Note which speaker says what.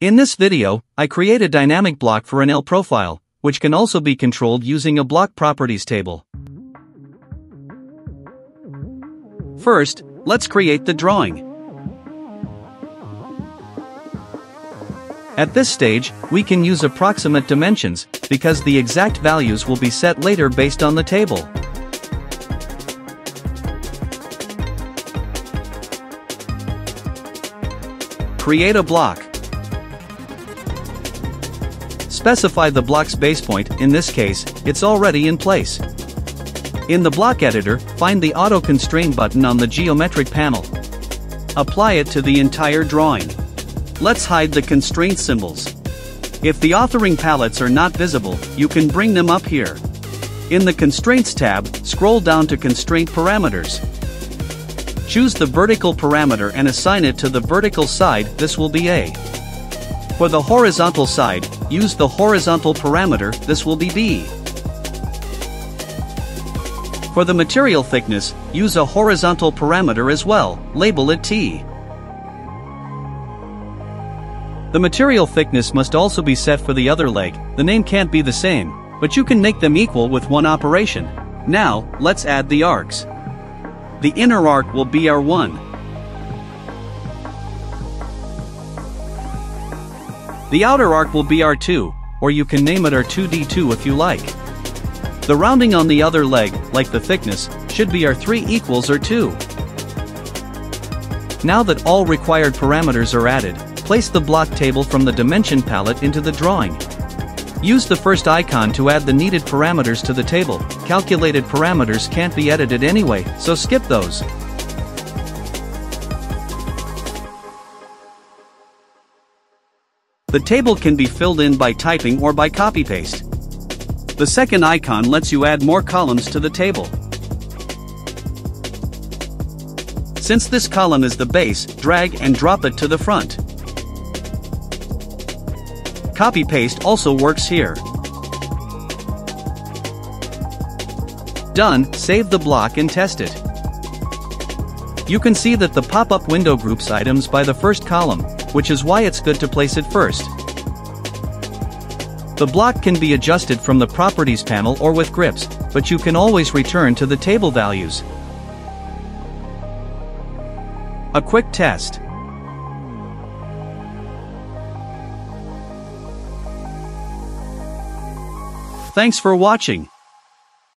Speaker 1: In this video, I create a dynamic block for an L profile, which can also be controlled using a block properties table. First, let's create the drawing. At this stage, we can use approximate dimensions, because the exact values will be set later based on the table. Create a block. Specify the block's base point, in this case, it's already in place. In the block editor, find the Auto Constrain button on the geometric panel. Apply it to the entire drawing. Let's hide the constraint symbols. If the authoring palettes are not visible, you can bring them up here. In the Constraints tab, scroll down to Constraint Parameters. Choose the vertical parameter and assign it to the vertical side, this will be A. For the horizontal side, use the horizontal parameter, this will be B. For the material thickness, use a horizontal parameter as well, label it T. The material thickness must also be set for the other leg, the name can't be the same, but you can make them equal with one operation. Now, let's add the arcs. The inner arc will be R1. The outer arc will be R2, or you can name it R2D2 if you like. The rounding on the other leg, like the thickness, should be R3 equals R2. Now that all required parameters are added, place the block table from the dimension palette into the drawing. Use the first icon to add the needed parameters to the table. Calculated parameters can't be edited anyway, so skip those. The table can be filled in by typing or by copy-paste. The second icon lets you add more columns to the table. Since this column is the base, drag and drop it to the front. Copy-paste also works here. Done, save the block and test it. You can see that the pop-up window groups items by the first column, which is why it's good to place it first. The block can be adjusted from the Properties panel or with grips, but you can always return to the table values. A quick test. Thanks for watching.